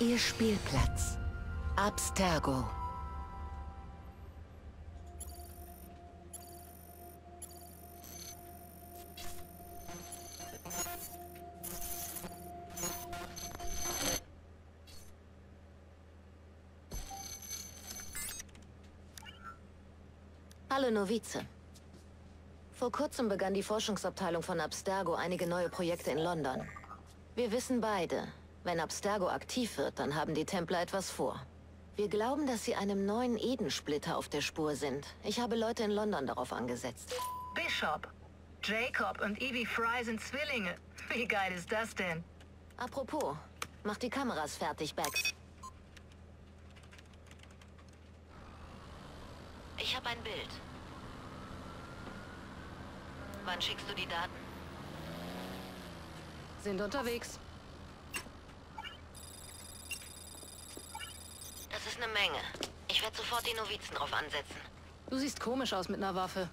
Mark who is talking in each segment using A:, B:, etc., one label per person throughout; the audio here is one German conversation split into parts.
A: Ihr Spielplatz. Abstergo. Hallo Novize. Vor kurzem begann die Forschungsabteilung von Abstergo einige neue Projekte in London. Wir wissen beide, wenn Abstergo aktiv wird, dann haben die Templer etwas vor. Wir glauben, dass sie einem neuen Edensplitter auf der Spur sind. Ich habe Leute in London darauf angesetzt.
B: Bishop, Jacob und Evie Fry sind Zwillinge. Wie geil ist das denn?
A: Apropos, mach die Kameras fertig, Bex. Ich habe ein Bild. Wann schickst du die Daten?
C: Sind unterwegs.
A: Das ist eine Menge. Ich werde sofort die Novizen drauf ansetzen.
C: Du siehst komisch aus mit einer Waffe.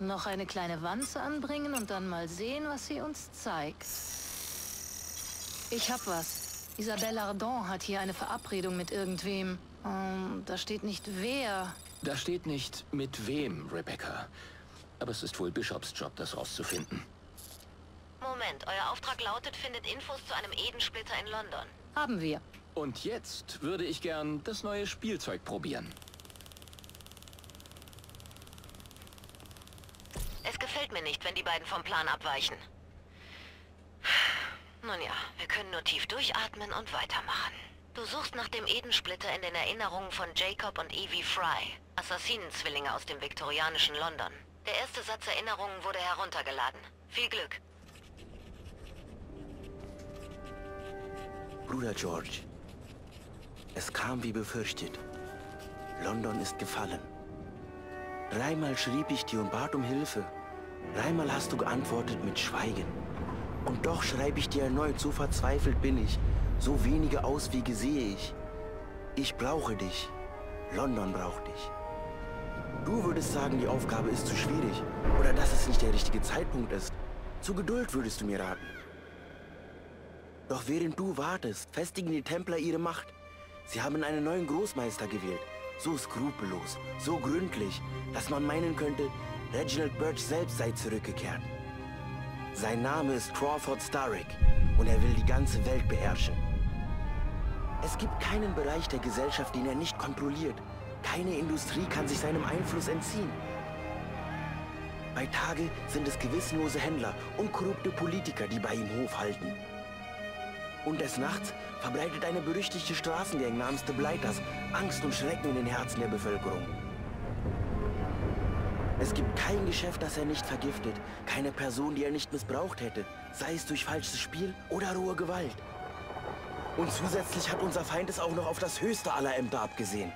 C: Noch eine kleine Wanze anbringen und dann mal sehen, was sie uns zeigt. Ich hab was. Isabelle Ardon hat hier eine Verabredung mit irgendwem. Ähm, da steht nicht wer.
D: Da steht nicht mit wem, Rebecca. Aber es ist wohl Bishops Job, das rauszufinden.
A: Moment, euer Auftrag lautet, findet Infos zu einem Edensplitter in London.
C: Haben wir.
D: Und jetzt würde ich gern das neue Spielzeug probieren.
A: Es gefällt mir nicht, wenn die beiden vom Plan abweichen. Nun ja, wir können nur tief durchatmen und weitermachen. Du suchst nach dem Edensplitter in den Erinnerungen von Jacob und Evie Fry, Assassinenzwillinge aus dem viktorianischen London. Der erste Satz Erinnerungen wurde heruntergeladen. Viel Glück.
E: Bruder George, es kam wie befürchtet. London ist gefallen. Dreimal schrieb ich dir und bat um Hilfe. Dreimal hast du geantwortet mit Schweigen. Und doch schreibe ich dir erneut, so verzweifelt bin ich. So wenige Auswege sehe ich. Ich brauche dich. London braucht dich. Du würdest sagen, die Aufgabe ist zu schwierig. Oder dass es nicht der richtige Zeitpunkt ist. Zu Geduld würdest du mir raten. Doch während du wartest, festigen die Templer ihre Macht. Sie haben einen neuen Großmeister gewählt. So skrupellos, so gründlich, dass man meinen könnte, Reginald Birch selbst sei zurückgekehrt. Sein Name ist Crawford Starrick und er will die ganze Welt beherrschen. Es gibt keinen Bereich der Gesellschaft, den er nicht kontrolliert. Keine Industrie kann sich seinem Einfluss entziehen. Bei Tage sind es gewissenlose Händler und korrupte Politiker, die bei ihm Hof halten. Und des Nachts verbreitet eine berüchtigte Straßengang namens The Blighters Angst und Schrecken in den Herzen der Bevölkerung. Es gibt kein Geschäft, das er nicht vergiftet, keine Person, die er nicht missbraucht hätte, sei es durch falsches Spiel oder rohe Gewalt. Und zusätzlich hat unser Feind es auch noch auf das höchste aller Ämter abgesehen.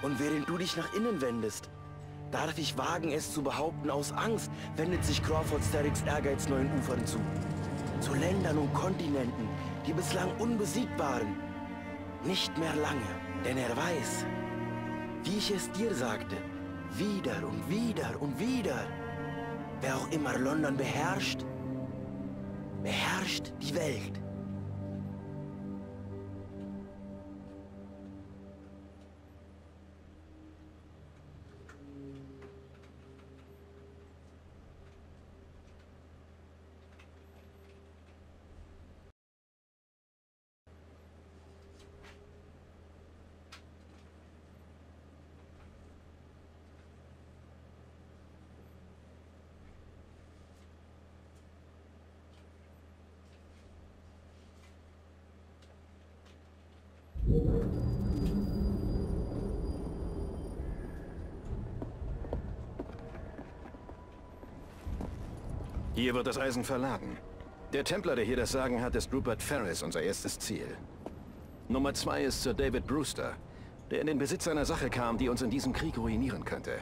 E: Und während du dich nach innen wendest, darf ich wagen, es zu behaupten, aus Angst wendet sich Crawford Sterricks Ehrgeiz neuen Ufern zu. Zu Ländern und Kontinenten, die bislang unbesiegt waren. Nicht mehr lange, denn er weiß, wie ich es dir sagte, wieder und wieder und wieder, wer auch immer London beherrscht, beherrscht die Welt.
F: Hier wird das Eisen verladen. Der Templer, der hier das Sagen hat, ist Rupert Ferris, unser erstes Ziel. Nummer zwei ist Sir David Brewster, der in den Besitz einer Sache kam, die uns in diesem Krieg ruinieren könnte.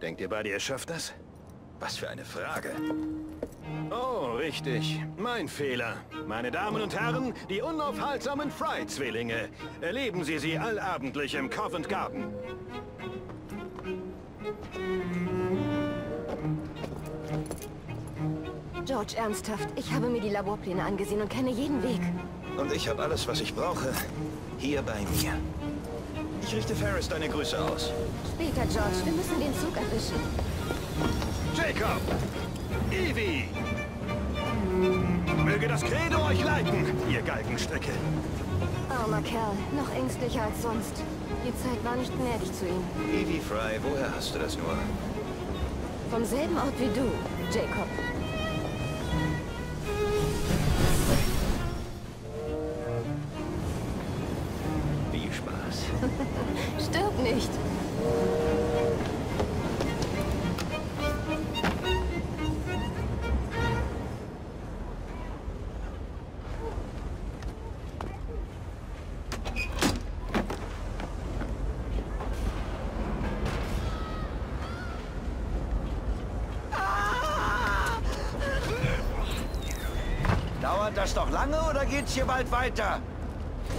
F: Denkt ihr beide, ihr schafft das? Was für eine Frage. Oh, richtig. Mein Fehler. Meine Damen und Herren, die unaufhaltsamen Fry-Zwillinge. Erleben Sie sie allabendlich im Covent Garden.
G: George, ernsthaft. Ich habe mir die Laborpläne angesehen und kenne jeden Weg.
H: Und ich habe alles, was ich brauche, hier bei mir. Ich richte Ferris deine Grüße aus.
G: Später, George. Wir müssen den Zug erwischen.
H: Jacob! Evie! Möge das Credo euch leiten, ihr Galgenstrecke.
G: Armer Kerl. Noch ängstlicher als sonst. Die Zeit war nicht gnädig zu ihm.
H: Evie Fry, woher hast du das nur?
G: Vom selben Ort wie du, Jacob.
H: Dauert das noch lange oder geht's hier bald weiter?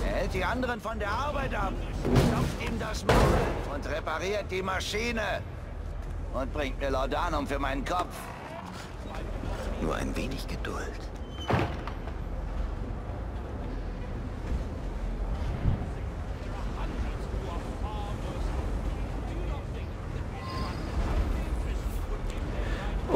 H: Er hält die anderen von der Arbeit ab, stopft ihm das Maul und repariert die Maschine. Und bringt mir Laudanum für meinen Kopf. Nur ein wenig Geduld.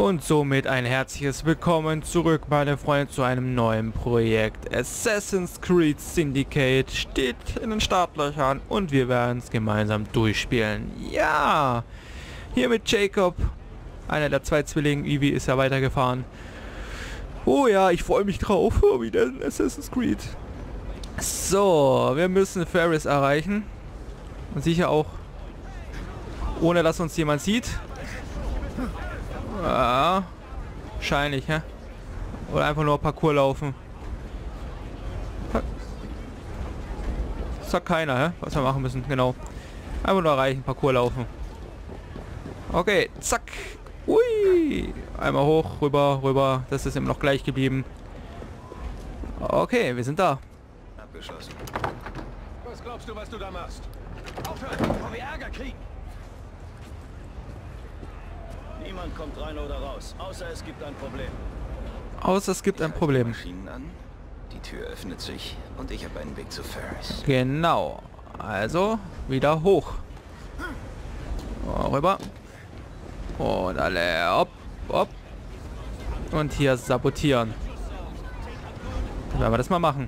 I: Und somit ein herzliches Willkommen zurück, meine Freunde, zu einem neuen Projekt. Assassin's Creed Syndicate steht in den Startlöchern und wir werden es gemeinsam durchspielen. Ja! Hier mit Jacob, einer der zwei Zwillinge. Ivy ist ja weitergefahren. Oh ja, ich freue mich drauf. Oh, wieder ein Assassin's Creed. So, wir müssen Ferris erreichen. Und sicher auch ohne dass uns jemand sieht. Ja, wahrscheinlich, hä? Oder einfach nur Parcours laufen. Sagt keiner, hä? Was wir machen müssen, genau. Einfach nur erreichen, Parcours laufen. Okay, zack. Ui. Einmal hoch, rüber, rüber. Das ist immer noch gleich geblieben. Okay, wir sind da.
H: Abgeschlossen.
F: Was glaubst du, was du da machst? Aufhören, bevor wir Ärger kriegen!
H: Niemand kommt rein oder raus, außer es gibt ein Problem.
I: Außer es gibt ein Problem.
H: Maschinen an, die Tür öffnet sich und ich habe einen Weg zu Ferris.
I: Genau. Also, wieder hoch. Rüber. Und alle hopp, hopp. Und hier sabotieren. Dann werden wir das mal machen.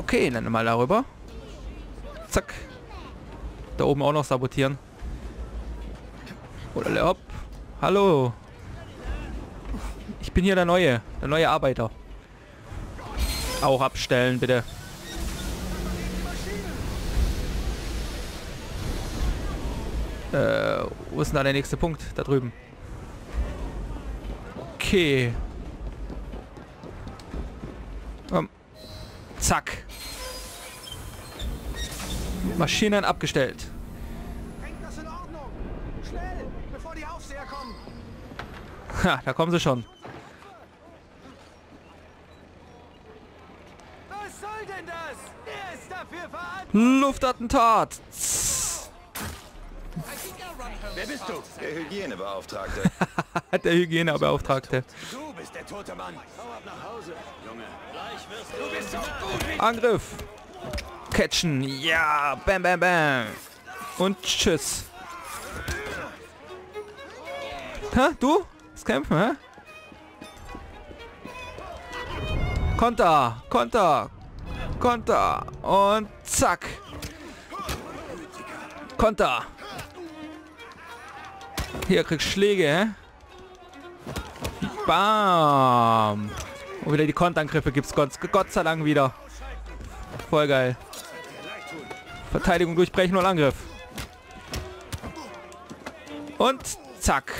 I: Okay, dann mal darüber. Zack. Da oben auch noch sabotieren. Oder hopp. Hallo. Ich bin hier der Neue. Der neue Arbeiter. Auch abstellen, bitte. Äh, wo ist denn da der nächste Punkt? Da drüben. Okay. Komm. Zack.
F: Aufseher kommen!
I: Ha, da kommen sie schon.
F: Was soll denn das? Wer ist dafür verantwortlich?
I: Luftattentat.
H: Wer bist du? Der Hygienebeauftragte.
I: der Hygienebeauftragte.
H: du bist der tote Mann. Hau ab nach Hause, Junge. Gleich wirst du... Du bist so gut wie...
I: Angriff. Catchen. Ja. Bam, bam, bam. Und tschüss. Hä? Du? Das Kämpfen, hä? Konter. Konter. Konter. Und zack. Konter. Hier kriegst Schläge, hä? Bam. Und wieder die Konterangriffe gibt's Gott, Gott sei Dank wieder. Voll geil. Verteidigung durchbrechen und Angriff. Und zack.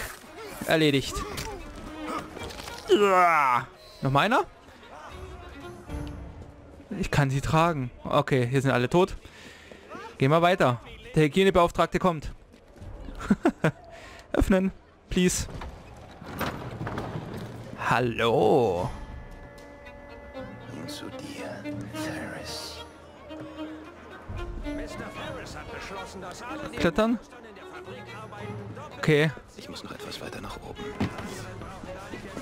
I: Erledigt. Ja. Noch mal einer? Ich kann sie tragen. Okay, hier sind alle tot. Gehen wir weiter. Der Hygienebeauftragte kommt. Öffnen. Please. Hallo.
H: Zu dir, Ferris.
I: Klettern? Okay,
F: Ich muss noch etwas weiter nach oben.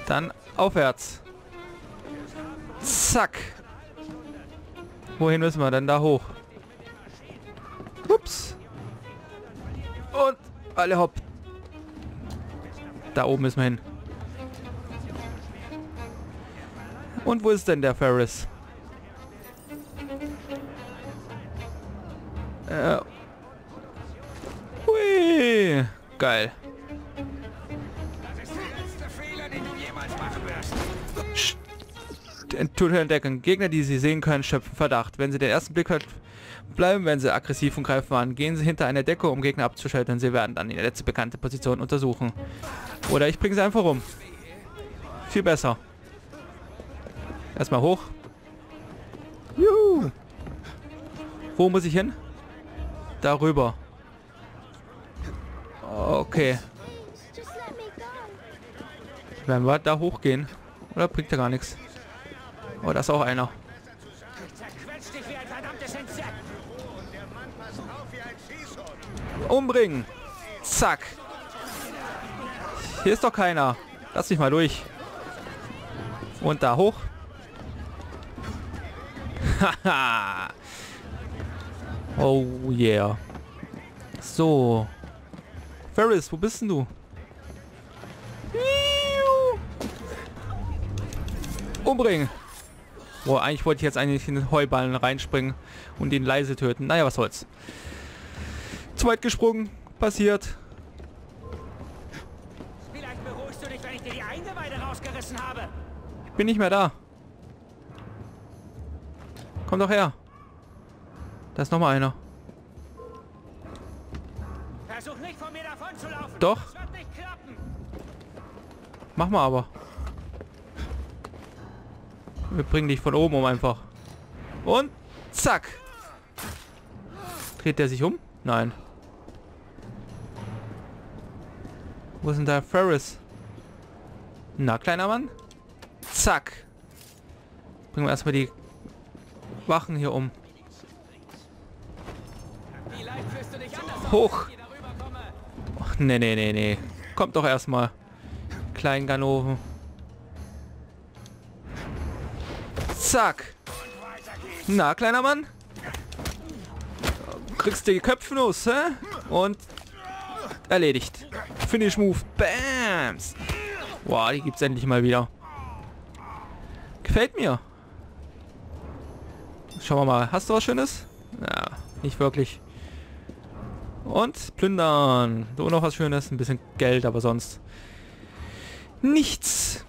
I: dann aufwärts. Zack. Wohin müssen wir denn da hoch? Ups. Und alle hopp. Da oben müssen wir hin. Und wo ist denn der Ferris? Äh. Hui. Geil. Tunnel entdecken. Gegner, die sie sehen können, schöpfen Verdacht. Wenn sie den ersten Blick bleiben, wenn sie aggressiv und greifen an. Gehen sie hinter eine Decke, um Gegner abzuschalten. Sie werden dann die letzte bekannte Position untersuchen. Oder ich bringe sie einfach um. Viel besser. Erstmal hoch. Juhu. Wo muss ich hin? Darüber. Okay. Werden wir da hochgehen? Oder bringt er gar nichts? Oh, da ist auch einer. Umbringen. Zack. Hier ist doch keiner. Lass mich mal durch. Und da hoch. Haha. Oh yeah. So. Ferris, wo bist denn du? Umbringen. Boah, eigentlich wollte ich jetzt eigentlich in den Heuballen reinspringen und ihn leise töten. Naja, was soll's. Zu weit gesprungen. Passiert.
J: Vielleicht beruhigst du dich, wenn ich dir die Eingeweide rausgerissen habe.
I: Bin nicht mehr da. Komm doch her. Da ist noch mal einer.
J: Versuch nicht von mir davon zu laufen.
I: Doch.
J: Das wird nicht klappen.
I: Mach mal aber. Wir bringen dich von oben um einfach. Und zack. Dreht der sich um? Nein. Wo ist denn der Ferris? Na, kleiner Mann. Zack. Bringen wir erstmal die Wachen hier um. Hoch. Ach, nee, nee, nee, nee. Kommt doch erstmal. Klein Ganoven. Zack. Na, kleiner Mann. Kriegst du die Köpfnuss, hä? Und erledigt. Finish Move. Bams. Boah, die gibt's endlich mal wieder. Gefällt mir. Schauen wir mal. Hast du was Schönes? Ja, nicht wirklich. Und plündern. So noch was Schönes. Ein bisschen Geld, aber sonst nichts.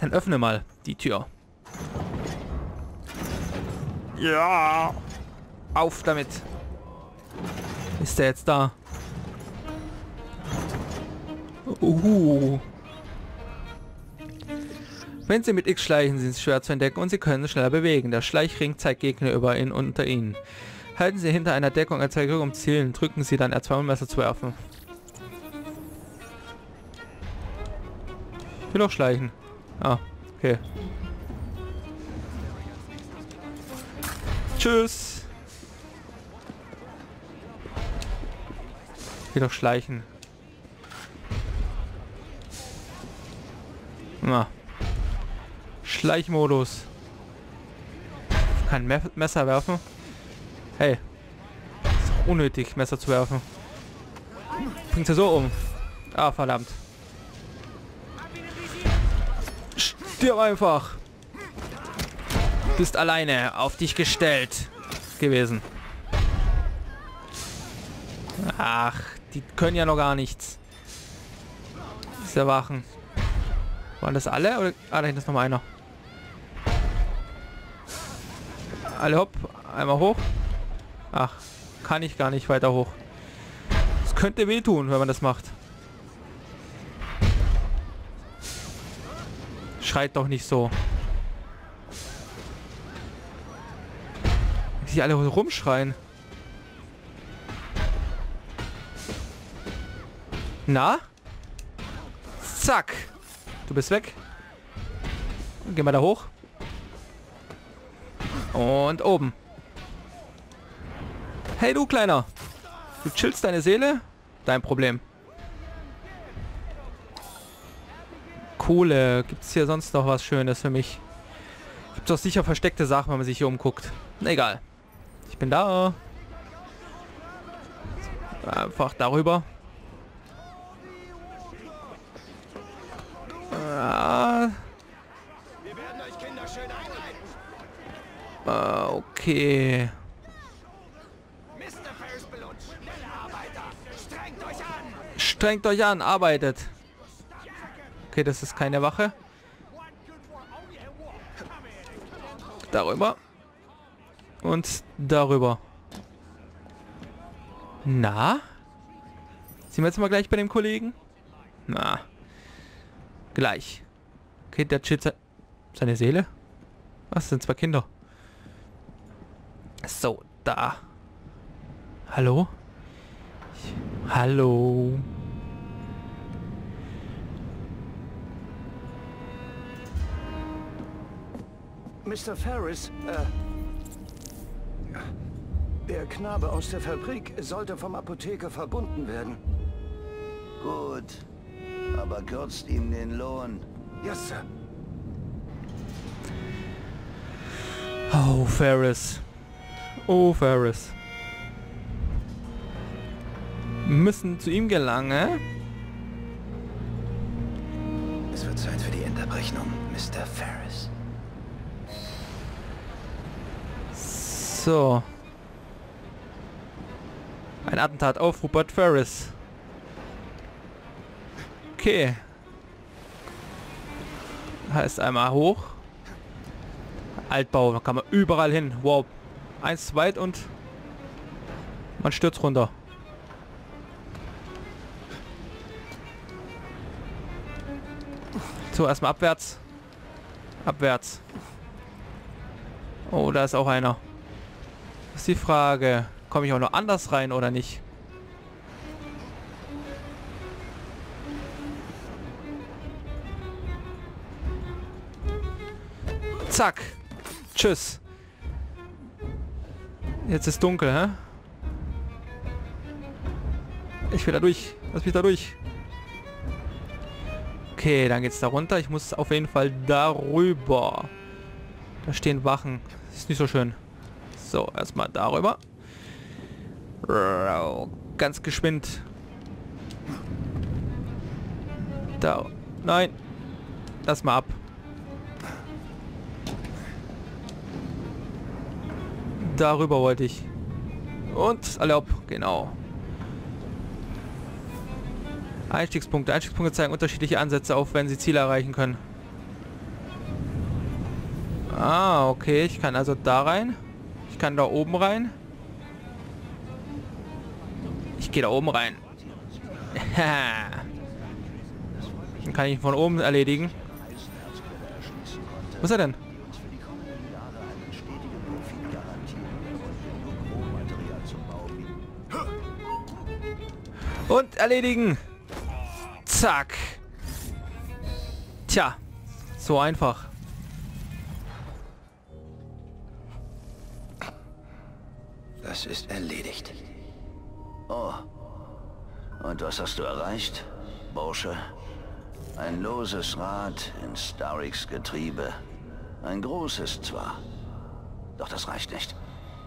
I: Dann öffne mal die Tür. Ja. Auf damit. Ist der jetzt da? Uhu. Wenn sie mit X schleichen, sind sie schwer zu entdecken und sie können sich schneller bewegen. Der Schleichring zeigt Gegner über ihn und unter ihnen. Halten Sie hinter einer Deckung Erzeugung um Zielen, drücken Sie dann R2 um Messer zu werfen. Ich will auch schleichen. Ah, okay. Tschüss. Ich will doch schleichen. Na. Schleichmodus. Ich kann Me Messer werfen. Hey. Ist unnötig, Messer zu werfen. Bringt er so um. Ah, verdammt. Stirb einfach. Bist alleine auf dich gestellt gewesen. Ach, die können ja noch gar nichts. Diese Wachen. Waren das alle? Oder? Ah, da hinten ist noch mal einer. Alle hopp. Einmal hoch. Ach, kann ich gar nicht weiter hoch. Es könnte wehtun, wenn man das macht. Schreit doch nicht so. Wie sie alle rumschreien. Na? Zack. Du bist weg. Gehen wir da hoch. Und oben. Hey du Kleiner. Du chillst deine Seele? Dein Problem. Kohle. Gibt es hier sonst noch was Schönes für mich? Gibt doch sicher versteckte Sachen, wenn man sich hier umguckt. Egal. Ich bin da. Einfach darüber. Ah. Ah, okay. Strengt euch an, arbeitet. Okay, das ist keine Wache. Darüber. Und darüber. Na? Sind wir jetzt mal gleich bei dem Kollegen? Na. Gleich. Okay, der chillt se seine Seele. Was sind zwei Kinder? So, da. Hallo? Hallo?
K: Mr. Ferris, äh... Der Knabe aus der Fabrik sollte vom Apotheker verbunden werden.
H: Gut. Aber kürzt ihm den Lohn.
K: Yes, Sir.
I: Oh, Ferris. Oh, Ferris. Wir müssen zu ihm gelangen.
H: Es wird Zeit für die Endabrechnung, Mr. Ferris.
I: So. Ein Attentat auf Rupert Ferris. Okay. Heißt einmal hoch. Altbau, da kann man überall hin. Wow. Eins weit und man stürzt runter. So, erstmal abwärts. Abwärts. Oh, da ist auch einer. Ist die Frage. Komme ich auch noch anders rein oder nicht? Zack. Tschüss. Jetzt ist dunkel, hä? Ich will da durch. Lass mich da durch. Okay, dann geht's da runter. Ich muss auf jeden Fall darüber. Da stehen Wachen. Ist nicht so schön. So, erstmal darüber. Ganz geschwind. Da. Nein. Lass mal ab. Darüber wollte ich. Und ab. Genau. Einstiegspunkte. Einstiegspunkte zeigen unterschiedliche Ansätze auf, wenn sie Ziele erreichen können. Ah, okay. Ich kann also da rein. Kann da oben rein. Ich gehe da oben rein. Dann kann ich ihn von oben erledigen. Wo ist er denn? Und erledigen. Zack. Tja, so einfach.
H: Das ist erledigt. Oh. Und was hast du erreicht, Bursche? Ein loses Rad in Starricks Getriebe. Ein großes zwar. Doch das reicht nicht.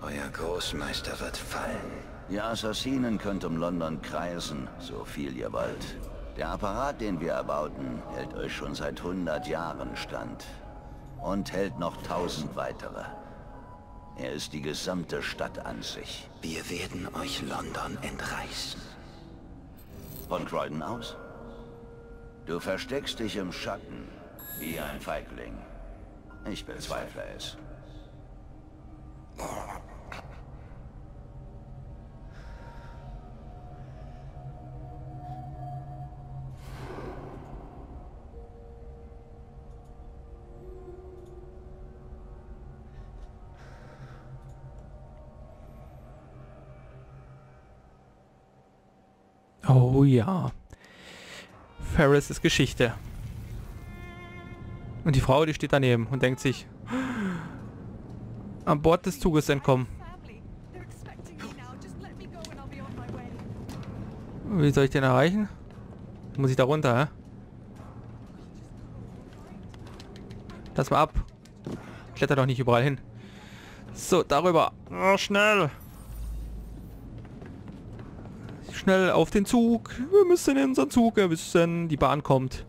H: Euer Großmeister wird fallen. Die Assassinen könnt um London kreisen, so viel ihr wollt. Der Apparat, den wir erbauten, hält euch schon seit 100 Jahren stand. Und hält noch tausend weitere. Er ist die gesamte Stadt an sich. Wir werden euch London entreißen. Von Croydon aus? Du versteckst dich im Schatten, wie ein Feigling. Ich bezweifle es.
I: ja. Ferris ist Geschichte. Und die Frau, die steht daneben und denkt sich, an Bord des Zuges entkommen. Wie soll ich den erreichen? Muss ich da runter, hä? Lass mal ab. Kletter doch nicht überall hin. So, darüber. Oh, schnell. Schnell auf den Zug. Wir müssen in unseren Zug erwischen. Die Bahn kommt.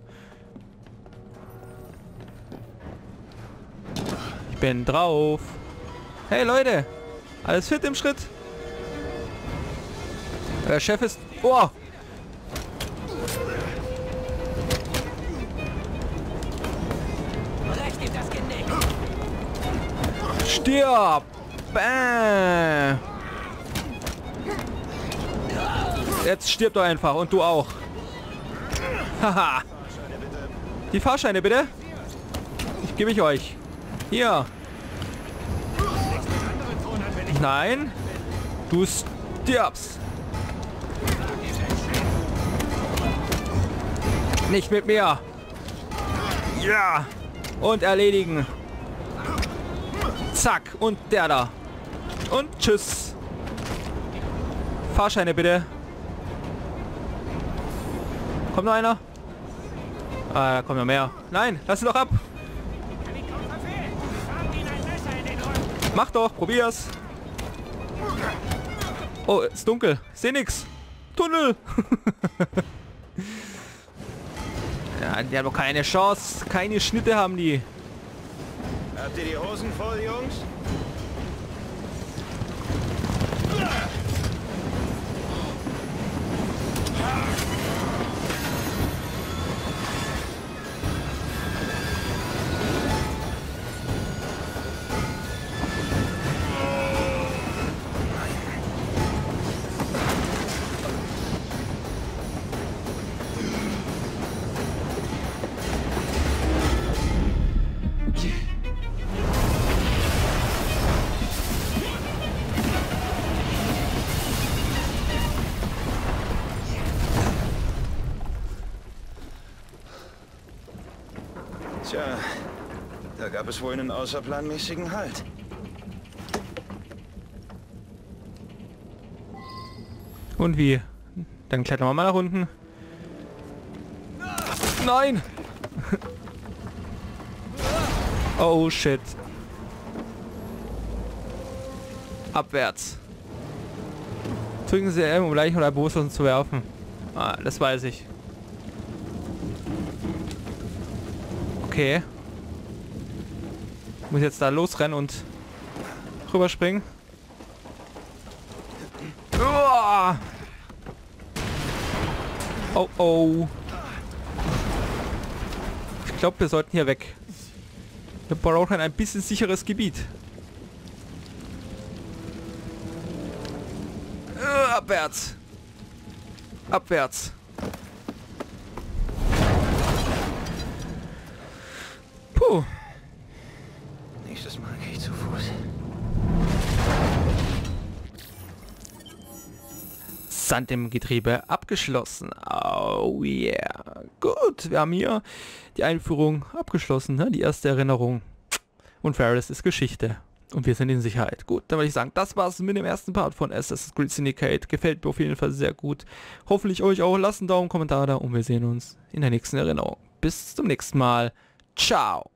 I: Ich bin drauf. Hey Leute. Alles fit im Schritt? Der Chef ist... Oh! Stirb! Bäh. Jetzt stirbt doch einfach und du auch. Haha. Die Fahrscheine bitte. Ich gebe ich euch. Hier. Nein. Du stirbst. Nicht mit mir. Ja. Und erledigen. Zack. Und der da. Und tschüss. Fahrscheine bitte. Kommt noch einer? Ah, da kommt noch mehr. Nein, lass ihn doch ab. Mach doch, probier's. Oh, ist dunkel. Seh nix. Tunnel. ja, die haben doch keine Chance. Keine Schnitte haben die.
F: Habt ihr die Hosen voll, Jungs? Tja, da gab es wohl einen außerplanmäßigen Halt.
I: Und wie? Dann klettern wir mal nach unten. Nein! oh shit. Abwärts. Drücken Sie M, um Leichen oder Boote zu werfen. Ah, das weiß ich. Okay. Muss jetzt da losrennen und rüberspringen. Uah! Oh oh. Ich glaube, wir sollten hier weg. Wir brauchen ein bisschen sicheres Gebiet. Äh, abwärts. Abwärts. Sand im Getriebe abgeschlossen. Oh yeah. Gut, wir haben hier die Einführung abgeschlossen, ne? die erste Erinnerung. Und Ferris ist Geschichte. Und wir sind in Sicherheit. Gut, dann würde ich sagen, das war's mit dem ersten Part von Assassin's Creed Syndicate. Gefällt mir auf jeden Fall sehr gut. Hoffentlich euch auch. Lasst einen Daumen, Kommentar da und wir sehen uns in der nächsten Erinnerung. Bis zum nächsten Mal. Ciao.